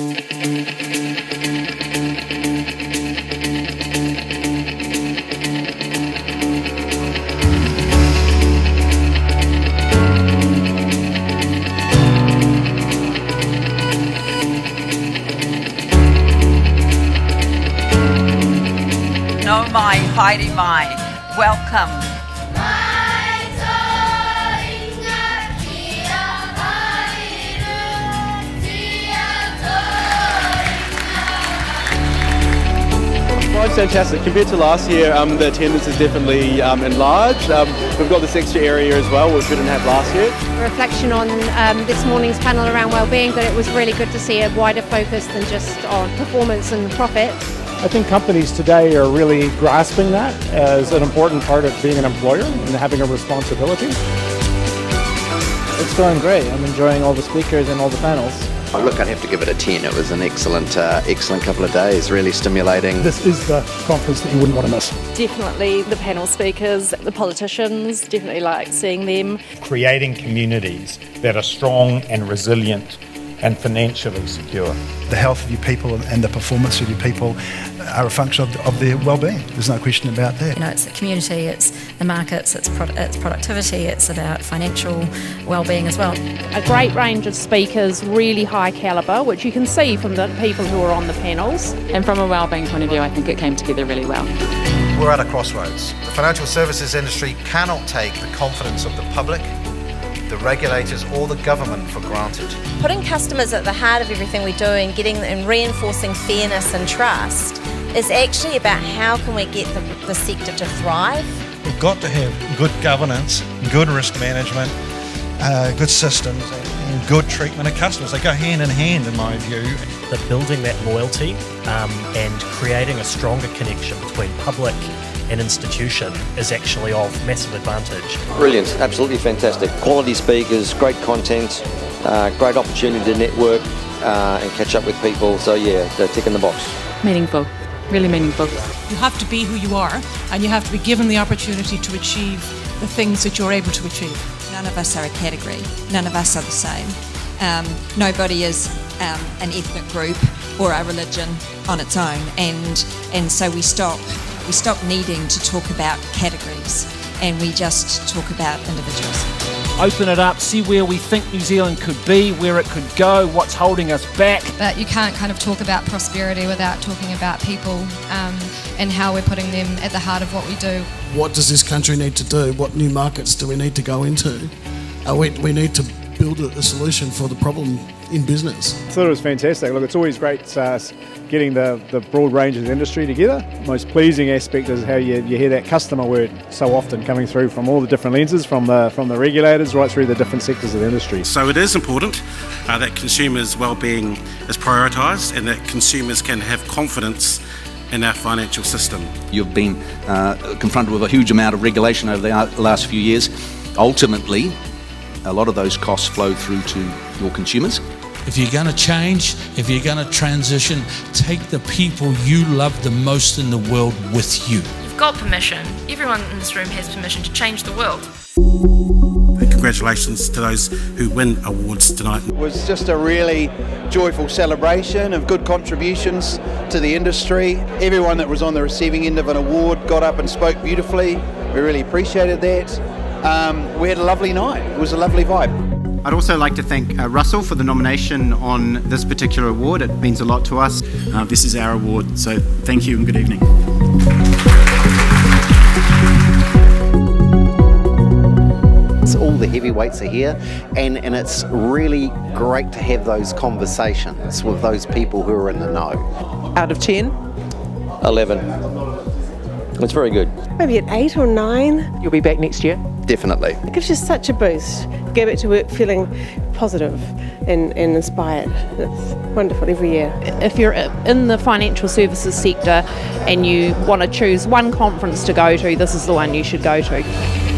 Oh my, haere mai, welcome. Well, it's fantastic. Compared to last year, um, the attendance is definitely um, enlarged. Um, we've got this extra area as well, which we didn't have last year. reflection on um, this morning's panel around wellbeing, but it was really good to see a wider focus than just on performance and profit. I think companies today are really grasping that as an important part of being an employer and having a responsibility. It's going great. I'm enjoying all the speakers and all the panels. Oh, look, I'd have to give it a 10. It was an excellent, uh, excellent couple of days, really stimulating. This is the conference that you wouldn't want to miss. Definitely the panel speakers, the politicians, definitely like seeing them. Creating communities that are strong and resilient and financially secure. The health of your people and the performance of your people are a function of, of their well-being. There's no question about that. You know, it's the community, it's the markets, it's, pro- it's productivity, it's about financial well-being as well. A great range of speakers, really high calibre, which you can see from the people who are on the panels. And from a wellbeing point of view, I think it came together really well. We're at a crossroads. The financial services industry cannot take the confidence of the public the regulators or the government for granted. Putting customers at the heart of everything we do and getting and reinforcing fairness and trust is actually about how can we get the, the sector to thrive. We've got to have good governance, good risk management, uh, good systems, and good treatment of customers. They go hand in hand, in my view. That building that loyalty um, and creating a stronger connection between public an institution is actually of massive advantage. Brilliant, absolutely fantastic. Quality speakers, great content, uh, great opportunity to network uh, and catch up with people. So yeah, they're ticking the box. Meaningful, really meaningful. You have to be who you are and you have to be given the opportunity to achieve the things that you're able to achieve. None of us are a category, none of us are the same. Um, nobody is um, an ethnic group or a religion on its own, and and so we stop we stop needing to talk about categories and we just talk about individuals. Open it up, see where we think New Zealand could be, where it could go, what's holding us back. But you can't kind of talk about prosperity without talking about people um, and how we're putting them at the heart of what we do. What does this country need to do? What new markets do we need to go into? Uh, we, we need to build a, a solution for the problem in business. I thought it was fantastic. Look, it's always great uh, getting the, the broad range of the industry together. Most pleasing aspect is how you, you hear that customer word so often coming through from all the different lenses, from the from the regulators right through the different sectors of the industry. So it is important uh, that consumers' well-being is prioritised and that consumers can have confidence in our financial system. You've been uh, confronted with a huge amount of regulation over the last few years. Ultimately, a lot of those costs flow through to your consumers. If you're going to change, if you're going to transition, take the people you love the most in the world with you. You've got permission. Everyone in this room has permission to change the world. And congratulations to those who win awards tonight. It was just a really joyful celebration of good contributions to the industry. Everyone that was on the receiving end of an award got up and spoke beautifully. We really appreciated that. Um, we had a lovely night. It was a lovely vibe. I'd also like to thank uh, Russell for the nomination on this particular award. It means a lot to us. Uh, this is our award, so thank you and good evening. all the heavyweights are here, and, and it's really great to have those conversations with those people who are in the know. Out of 10? 11. It's very good. Maybe at 8 or 9. You'll be back next year? Definitely. It gives you such a boost. Go back to work feeling positive and, and inspired. It's wonderful every year. If you're in the financial services sector and you want to choose one conference to go to, this is the one you should go to.